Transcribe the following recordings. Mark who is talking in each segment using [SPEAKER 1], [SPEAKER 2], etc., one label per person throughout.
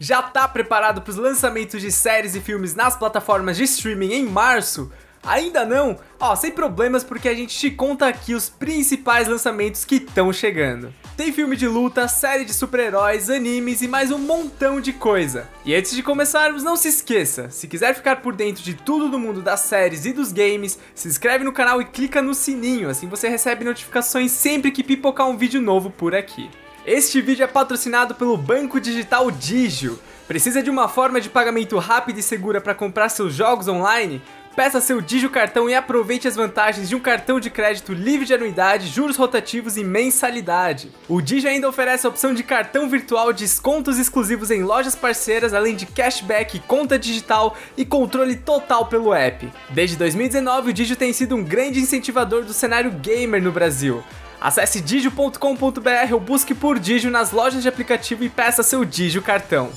[SPEAKER 1] Já tá preparado para os lançamentos de séries e filmes nas plataformas de streaming em março? Ainda não? Ó, sem problemas porque a gente te conta aqui os principais lançamentos que estão chegando. Tem filme de luta, série de super-heróis, animes e mais um montão de coisa. E antes de começarmos, não se esqueça, se quiser ficar por dentro de tudo do mundo das séries e dos games, se inscreve no canal e clica no sininho, assim você recebe notificações sempre que pipocar um vídeo novo por aqui. Este vídeo é patrocinado pelo Banco Digital Digio. Precisa de uma forma de pagamento rápida e segura para comprar seus jogos online? Peça seu Digio Cartão e aproveite as vantagens de um cartão de crédito livre de anuidade, juros rotativos e mensalidade. O Digio ainda oferece a opção de cartão virtual, descontos exclusivos em lojas parceiras, além de cashback, conta digital e controle total pelo app. Desde 2019, o Digio tem sido um grande incentivador do cenário gamer no Brasil. Acesse digio.com.br ou busque por Digio nas lojas de aplicativo e peça seu Digio cartão.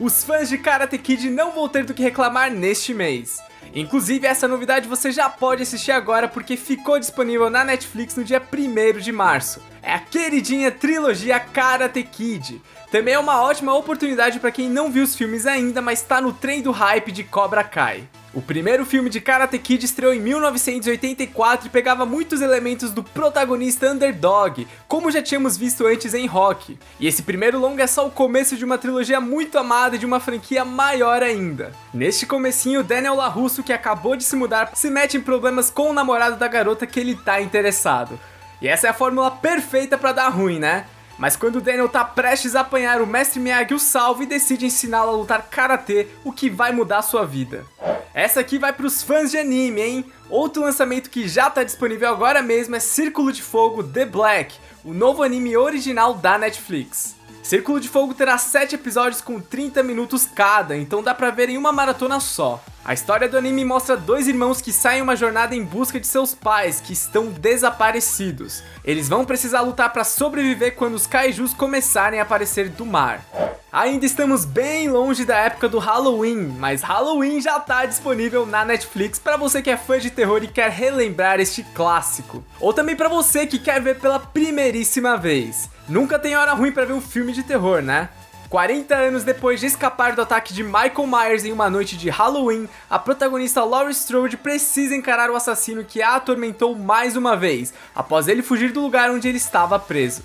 [SPEAKER 1] Os fãs de Karate Kid não vão ter do que reclamar neste mês. Inclusive, essa novidade você já pode assistir agora porque ficou disponível na Netflix no dia 1 de março. É a queridinha trilogia Karate Kid. Também é uma ótima oportunidade para quem não viu os filmes ainda, mas está no trem do hype de Cobra Kai. O primeiro filme de Karate Kid estreou em 1984 e pegava muitos elementos do protagonista underdog, como já tínhamos visto antes em Rock. E esse primeiro longa é só o começo de uma trilogia muito amada e de uma franquia maior ainda. Neste comecinho, Daniel LaRusso, que acabou de se mudar, se mete em problemas com o namorado da garota que ele tá interessado. E essa é a fórmula perfeita para dar ruim, né? Mas quando Daniel tá prestes a apanhar, o mestre Miyagi o salva e decide ensiná-lo a lutar karatê, o que vai mudar sua vida. Essa aqui vai para os fãs de anime, hein? Outro lançamento que já está disponível agora mesmo é Círculo de Fogo The Black, o novo anime original da Netflix. Círculo de Fogo terá 7 episódios com 30 minutos cada, então dá pra ver em uma maratona só. A história do anime mostra dois irmãos que saem uma jornada em busca de seus pais, que estão desaparecidos. Eles vão precisar lutar para sobreviver quando os kaijus começarem a aparecer do mar. Ainda estamos bem longe da época do Halloween, mas Halloween já está disponível na Netflix para você que é fã de terror e quer relembrar este clássico. Ou também para você que quer ver pela primeiríssima vez. Nunca tem hora ruim para ver um filme de terror, né? 40 anos depois de escapar do ataque de Michael Myers em uma noite de Halloween, a protagonista Laurie Strode precisa encarar o assassino que a atormentou mais uma vez, após ele fugir do lugar onde ele estava preso.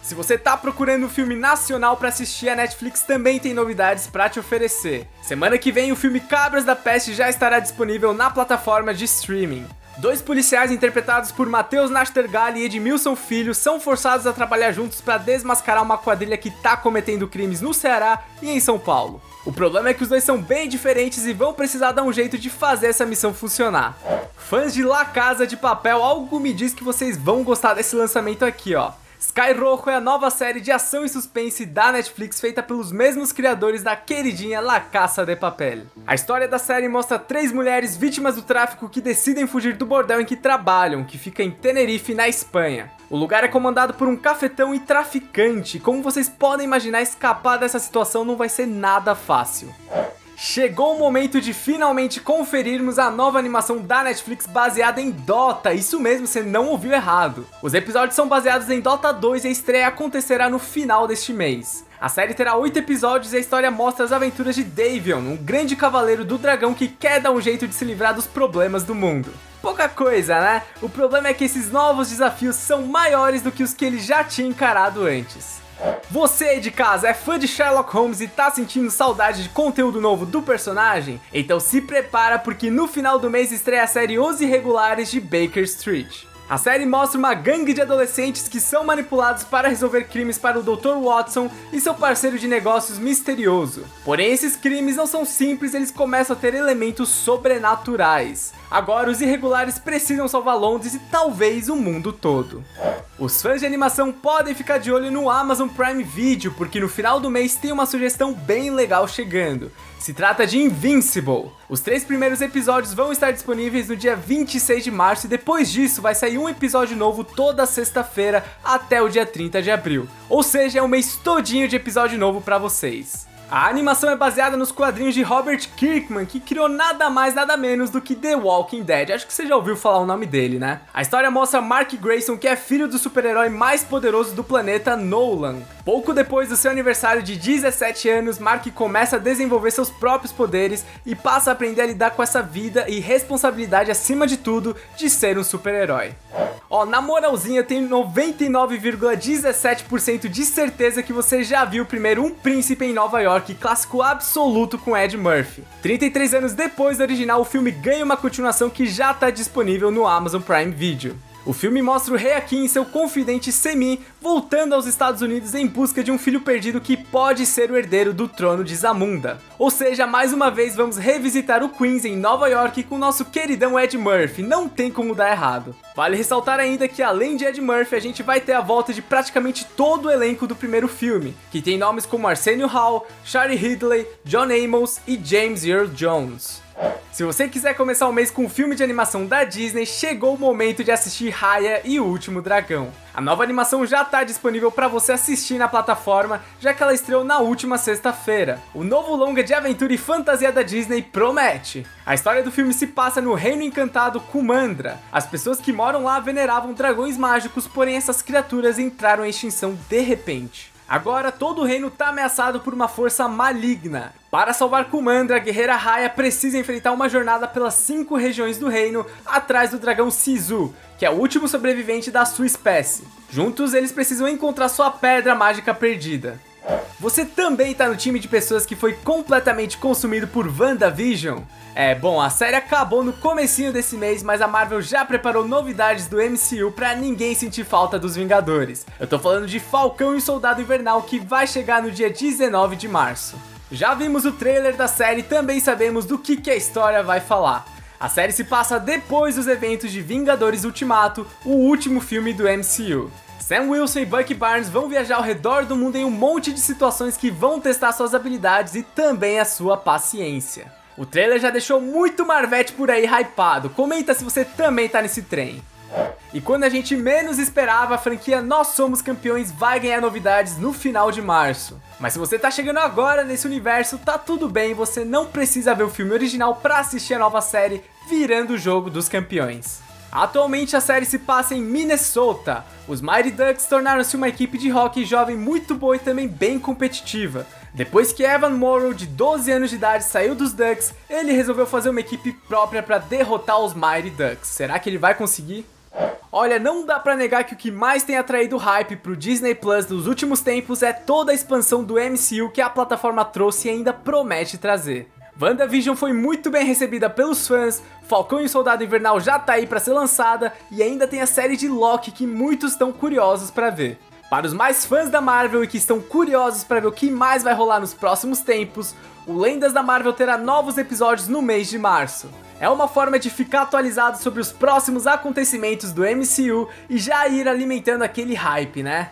[SPEAKER 1] Se você tá procurando um filme nacional para assistir, a Netflix também tem novidades para te oferecer. Semana que vem o filme Cabras da Peste já estará disponível na plataforma de streaming. Dois policiais interpretados por Matheus Nastergalli e Edmilson Filho são forçados a trabalhar juntos para desmascarar uma quadrilha que tá cometendo crimes no Ceará e em São Paulo. O problema é que os dois são bem diferentes e vão precisar dar um jeito de fazer essa missão funcionar. Fãs de La Casa de Papel, algo me diz que vocês vão gostar desse lançamento aqui, ó. Sky Rojo é a nova série de ação e suspense da Netflix feita pelos mesmos criadores da queridinha La Caça de Papel. A história da série mostra três mulheres vítimas do tráfico que decidem fugir do bordel em que trabalham, que fica em Tenerife, na Espanha. O lugar é comandado por um cafetão e traficante, como vocês podem imaginar, escapar dessa situação não vai ser nada fácil. Chegou o momento de finalmente conferirmos a nova animação da Netflix baseada em Dota, isso mesmo, você não ouviu errado. Os episódios são baseados em Dota 2 e a estreia acontecerá no final deste mês. A série terá 8 episódios e a história mostra as aventuras de Davion, um grande cavaleiro do dragão que quer dar um jeito de se livrar dos problemas do mundo. Pouca coisa, né? O problema é que esses novos desafios são maiores do que os que ele já tinha encarado antes. Você aí de casa é fã de Sherlock Holmes e tá sentindo saudade de conteúdo novo do personagem? Então se prepara porque no final do mês estreia a série Os Irregulares de Baker Street. A série mostra uma gangue de adolescentes que são manipulados para resolver crimes para o Dr. Watson e seu parceiro de negócios misterioso. Porém, esses crimes não são simples, eles começam a ter elementos sobrenaturais. Agora, os irregulares precisam salvar Londres e talvez o mundo todo. Os fãs de animação podem ficar de olho no Amazon Prime Video, porque no final do mês tem uma sugestão bem legal chegando. Se trata de Invincible. Os três primeiros episódios vão estar disponíveis no dia 26 de março e depois disso vai sair um episódio novo toda sexta-feira até o dia 30 de abril. Ou seja, é um mês todinho de episódio novo para vocês. A animação é baseada nos quadrinhos de Robert Kirkman, que criou nada mais nada menos do que The Walking Dead. Acho que você já ouviu falar o nome dele, né? A história mostra Mark Grayson, que é filho do super-herói mais poderoso do planeta, Nolan. Pouco depois do seu aniversário de 17 anos, Mark começa a desenvolver seus próprios poderes e passa a aprender a lidar com essa vida e responsabilidade acima de tudo de ser um super-herói. Ó, na moralzinha, eu tenho 99,17% de certeza que você já viu primeiro Um Príncipe em Nova York, clássico absoluto com Ed Murphy. 33 anos depois do original, o filme ganha uma continuação que já está disponível no Amazon Prime Video. O filme mostra o rei Akin e seu confidente Semi voltando aos Estados Unidos em busca de um filho perdido que pode ser o herdeiro do trono de Zamunda. Ou seja, mais uma vez vamos revisitar o Queens em Nova York com nosso queridão Ed Murphy, não tem como dar errado. Vale ressaltar ainda que além de Ed Murphy, a gente vai ter a volta de praticamente todo o elenco do primeiro filme, que tem nomes como Arsenio Hall, Shari Ridley, John Amos e James Earl Jones. Se você quiser começar o mês com um filme de animação da Disney, chegou o momento de assistir Raya e o Último Dragão. A nova animação já está disponível para você assistir na plataforma, já que ela estreou na última sexta-feira. O novo longa de aventura e fantasia da Disney promete. A história do filme se passa no Reino Encantado Kumandra. As pessoas que moram lá veneravam dragões mágicos, porém essas criaturas entraram em extinção de repente. Agora todo o reino está ameaçado por uma força maligna. Para salvar Kumandra, a guerreira Raya precisa enfrentar uma jornada pelas cinco regiões do reino atrás do dragão Sisu, que é o último sobrevivente da sua espécie. Juntos eles precisam encontrar sua pedra mágica perdida. Você também está no time de pessoas que foi completamente consumido por WandaVision? É, bom, a série acabou no comecinho desse mês, mas a Marvel já preparou novidades do MCU pra ninguém sentir falta dos Vingadores. Eu tô falando de Falcão e Soldado Invernal que vai chegar no dia 19 de março. Já vimos o trailer da série e também sabemos do que, que a história vai falar. A série se passa depois dos eventos de Vingadores Ultimato, o último filme do MCU. Sam Wilson e Bucky Barnes vão viajar ao redor do mundo em um monte de situações que vão testar suas habilidades e também a sua paciência. O trailer já deixou muito Marvete por aí hypado, comenta se você também tá nesse trem. E quando a gente menos esperava, a franquia Nós Somos Campeões vai ganhar novidades no final de março. Mas se você tá chegando agora nesse universo, tá tudo bem, você não precisa ver o filme original para assistir a nova série Virando o Jogo dos Campeões. Atualmente a série se passa em Minnesota. Os Mighty Ducks tornaram-se uma equipe de hockey jovem muito boa e também bem competitiva. Depois que Evan Morrow, de 12 anos de idade, saiu dos Ducks, ele resolveu fazer uma equipe própria para derrotar os Mighty Ducks. Será que ele vai conseguir? Olha, não dá pra negar que o que mais tem atraído hype pro Disney Plus nos últimos tempos é toda a expansão do MCU que a plataforma trouxe e ainda promete trazer. WandaVision foi muito bem recebida pelos fãs, Falcão e o Soldado Invernal já tá aí para ser lançada e ainda tem a série de Loki que muitos estão curiosos para ver. Para os mais fãs da Marvel e que estão curiosos para ver o que mais vai rolar nos próximos tempos, o Lendas da Marvel terá novos episódios no mês de março. É uma forma de ficar atualizado sobre os próximos acontecimentos do MCU e já ir alimentando aquele hype, né?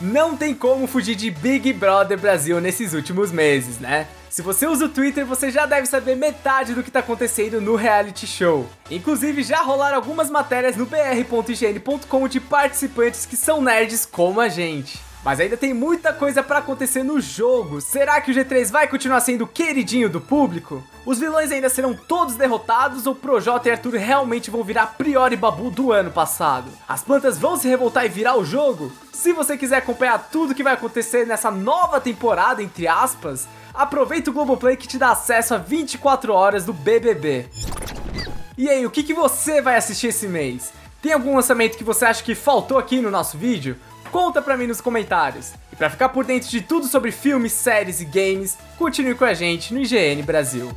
[SPEAKER 1] Não tem como fugir de Big Brother Brasil nesses últimos meses, né? Se você usa o Twitter, você já deve saber metade do que está acontecendo no reality show. Inclusive, já rolaram algumas matérias no br.ign.com de participantes que são nerds como a gente. Mas ainda tem muita coisa para acontecer no jogo. Será que o G3 vai continuar sendo queridinho do público? Os vilões ainda serão todos derrotados ou Projota e Arthur realmente vão virar Priori Babu do ano passado? As plantas vão se revoltar e virar o jogo? Se você quiser acompanhar tudo que vai acontecer nessa nova temporada, entre aspas, aproveita o Globoplay que te dá acesso a 24 horas do BBB. E aí, o que, que você vai assistir esse mês? Tem algum lançamento que você acha que faltou aqui no nosso vídeo? Conta pra mim nos comentários. E pra ficar por dentro de tudo sobre filmes, séries e games, continue com a gente no IGN Brasil.